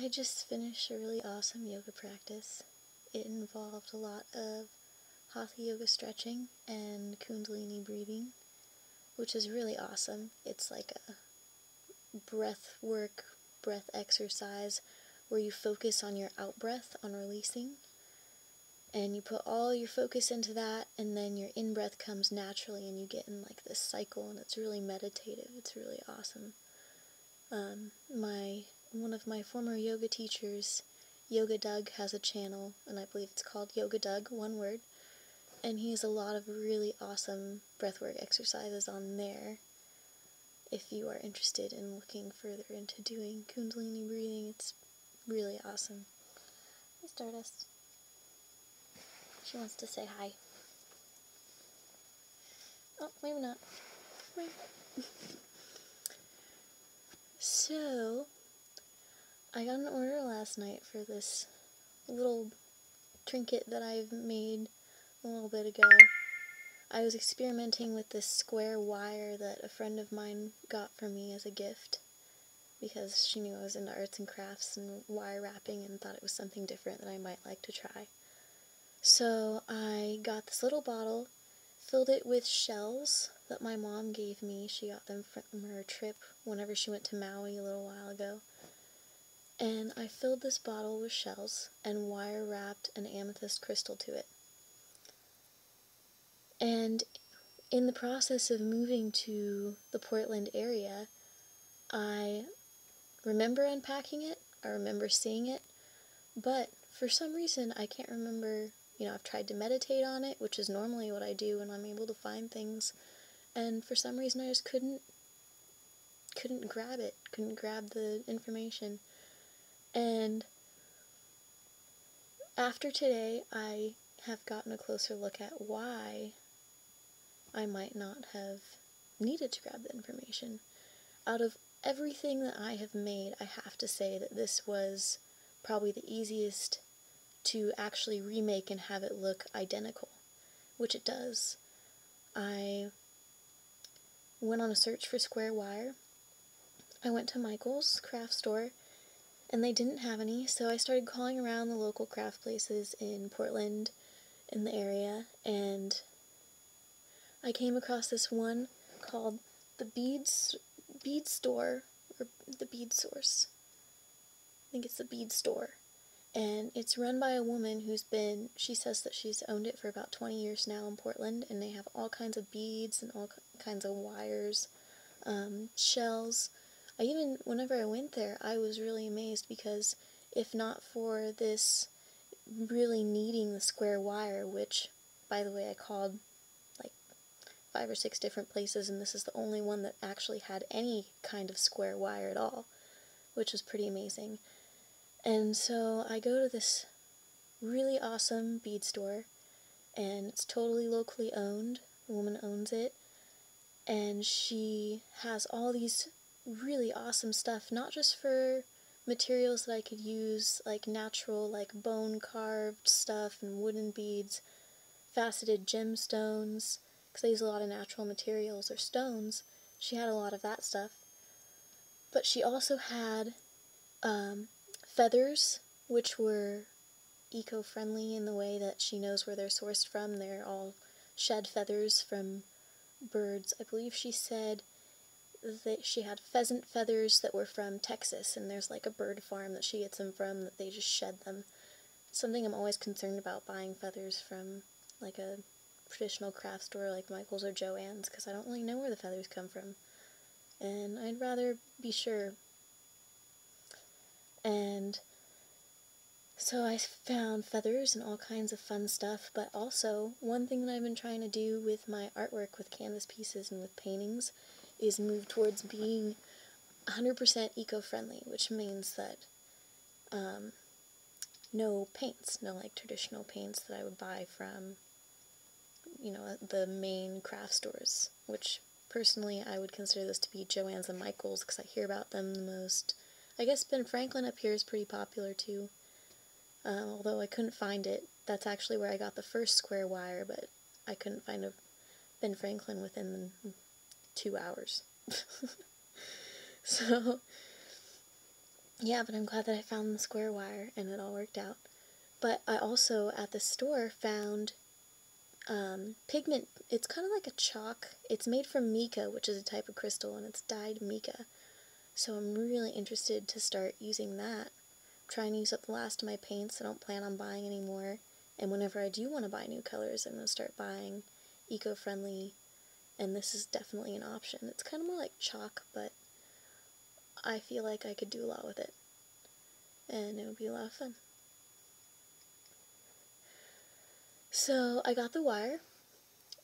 I just finished a really awesome yoga practice. It involved a lot of hatha yoga stretching and kundalini breathing, which is really awesome. It's like a breath work, breath exercise where you focus on your out breath, on releasing, and you put all your focus into that, and then your in breath comes naturally, and you get in like this cycle, and it's really meditative. It's really awesome. Um, my one of my former yoga teachers, Yoga Doug, has a channel, and I believe it's called Yoga Doug, one word, and he has a lot of really awesome breathwork exercises on there. If you are interested in looking further into doing Kundalini breathing, it's really awesome. Hey, Stardust. She wants to say hi. Oh, maybe not. so, I got an order last night for this little trinket that I've made a little bit ago. I was experimenting with this square wire that a friend of mine got for me as a gift because she knew I was into arts and crafts and wire wrapping and thought it was something different that I might like to try. So I got this little bottle, filled it with shells that my mom gave me. She got them from her trip whenever she went to Maui a little while ago. And I filled this bottle with shells and wire wrapped an amethyst crystal to it. And in the process of moving to the Portland area, I remember unpacking it, I remember seeing it, but for some reason I can't remember, you know, I've tried to meditate on it, which is normally what I do when I'm able to find things, and for some reason I just couldn't couldn't grab it, couldn't grab the information. And after today, I have gotten a closer look at why I might not have needed to grab the information. Out of everything that I have made, I have to say that this was probably the easiest to actually remake and have it look identical, which it does. I went on a search for square wire. I went to Michael's craft store and they didn't have any, so I started calling around the local craft places in Portland in the area and I came across this one called the Beads Bead Store or the Bead Source. I think it's the Bead Store. And it's run by a woman who's been, she says that she's owned it for about 20 years now in Portland, and they have all kinds of beads and all kinds of wires, um, shells. I even, whenever I went there, I was really amazed because if not for this really needing the square wire, which, by the way, I called like five or six different places, and this is the only one that actually had any kind of square wire at all, which was pretty amazing. And so I go to this really awesome bead store, and it's totally locally owned. The woman owns it, and she has all these really awesome stuff, not just for materials that I could use, like natural, like bone carved stuff and wooden beads, faceted gemstones, because I use a lot of natural materials or stones. She had a lot of that stuff. But she also had um, feathers, which were eco friendly in the way that she knows where they're sourced from. They're all shed feathers from birds. I believe she said that she had pheasant feathers that were from Texas, and there's like a bird farm that she gets them from that they just shed them. Something I'm always concerned about buying feathers from like a traditional craft store like Michael's or Joann's because I don't really know where the feathers come from. And I'd rather be sure. And so I found feathers and all kinds of fun stuff, but also one thing that I've been trying to do with my artwork with canvas pieces and with paintings is move towards being 100% eco-friendly, which means that um, no paints, no like traditional paints that I would buy from you know, the main craft stores, which personally I would consider this to be Joann's and Michael's because I hear about them the most. I guess Ben Franklin up here is pretty popular too, uh, although I couldn't find it. That's actually where I got the first square wire, but I couldn't find a Ben Franklin within two hours. so, yeah, but I'm glad that I found the square wire and it all worked out. But I also, at the store, found um, pigment. It's kind of like a chalk. It's made from mica, which is a type of crystal, and it's dyed mica. So I'm really interested to start using that. I'm trying to use up the last of my paints. I don't plan on buying any more. And whenever I do want to buy new colors, I'm going to start buying eco-friendly, and this is definitely an option. It's kind of more like chalk, but I feel like I could do a lot with it. And it would be a lot of fun. So I got the wire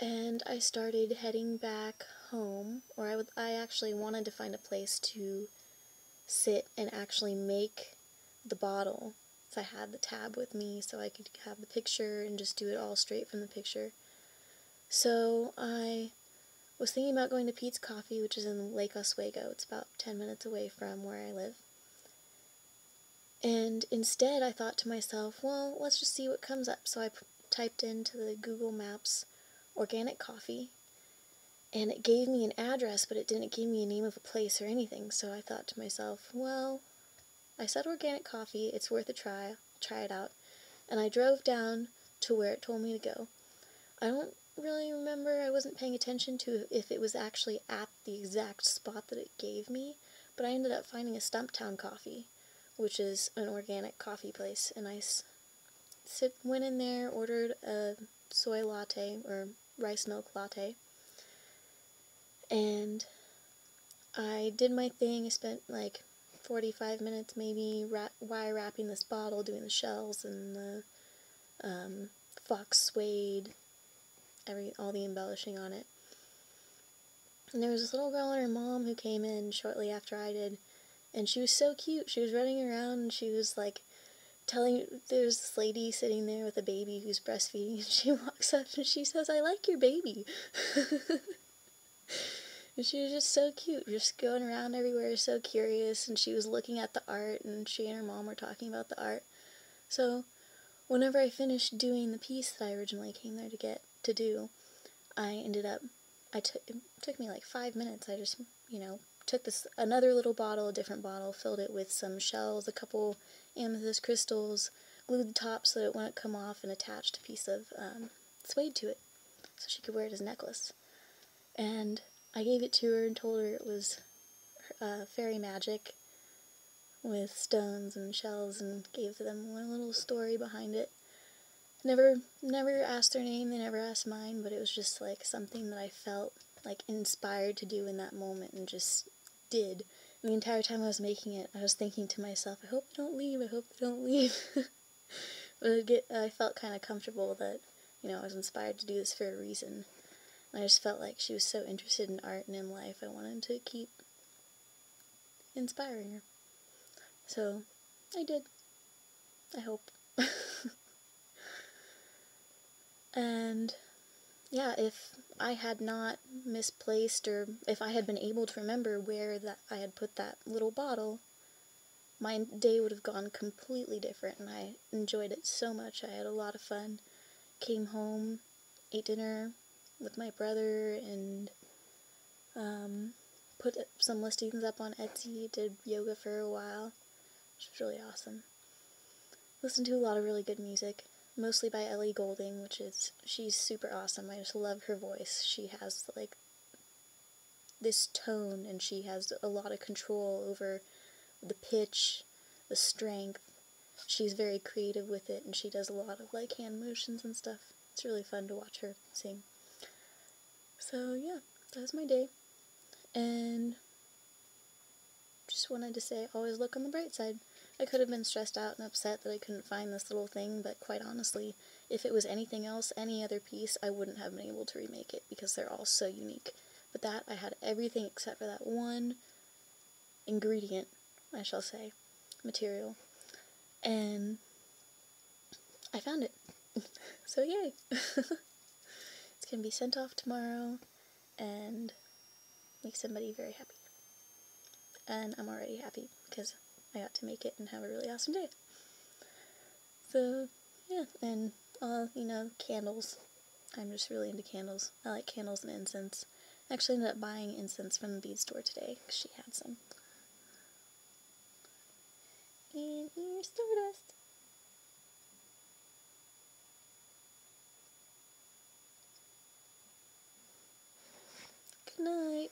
and I started heading back home or I would I actually wanted to find a place to sit and actually make the bottle. So I had the tab with me so I could have the picture and just do it all straight from the picture. So I was thinking about going to Peet's Coffee, which is in Lake Oswego. It's about 10 minutes away from where I live. And instead, I thought to myself, well, let's just see what comes up. So I typed into the Google Maps organic coffee, and it gave me an address, but it didn't give me a name of a place or anything. So I thought to myself, well, I said organic coffee, it's worth a try, try it out. And I drove down to where it told me to go. I don't really remember, I wasn't paying attention to if it was actually at the exact spot that it gave me, but I ended up finding a Stumptown Coffee, which is an organic coffee place, and I sit, went in there, ordered a soy latte, or rice milk latte, and I did my thing, I spent like 45 minutes maybe wire wrapping this bottle, doing the shells and the um, fox suede every all the embellishing on it. And there was this little girl and her mom who came in shortly after I did, and she was so cute. She was running around and she was like telling there's this lady sitting there with a baby who's breastfeeding and she walks up and she says, I like your baby. and she was just so cute, just going around everywhere, so curious, and she was looking at the art and she and her mom were talking about the art. So whenever I finished doing the piece that I originally came there to get, to do, I ended up, I took, it took me like five minutes. I just, you know, took this, another little bottle, a different bottle, filled it with some shells, a couple amethyst crystals, glued the top so that it wouldn't come off, and attached a piece of um, suede to it so she could wear it as a necklace. And I gave it to her and told her it was uh, fairy magic with stones and shells and gave them one little story behind it. Never, never asked their name, they never asked mine, but it was just like something that I felt like inspired to do in that moment and just did. And the entire time I was making it, I was thinking to myself, I hope they don't leave, I hope they don't leave. but get, I felt kind of comfortable that, you know, I was inspired to do this for a reason. And I just felt like she was so interested in art and in life, I wanted to keep inspiring her. So, I did. I hope. And yeah, if I had not misplaced or if I had been able to remember where that I had put that little bottle, my day would have gone completely different and I enjoyed it so much. I had a lot of fun. Came home, ate dinner with my brother and um, put some listings up on Etsy, did yoga for a while, which was really awesome. Listened to a lot of really good music mostly by Ellie Goulding, which is she's super awesome. I just love her voice. She has like this tone and she has a lot of control over the pitch, the strength. She's very creative with it and she does a lot of like hand motions and stuff. It's really fun to watch her sing. So yeah, that was my day. And just wanted to say always look on the bright side. I could have been stressed out and upset that I couldn't find this little thing, but quite honestly, if it was anything else, any other piece, I wouldn't have been able to remake it because they're all so unique. But that, I had everything except for that one ingredient, I shall say, material. And I found it. so yay! it's to be sent off tomorrow and make somebody very happy. And I'm already happy because I got to make it and have a really awesome day. So, yeah, and, uh, you know, candles. I'm just really into candles. I like candles and incense. I actually ended up buying incense from the bead store today because she had some. And here's Stardust. Good night.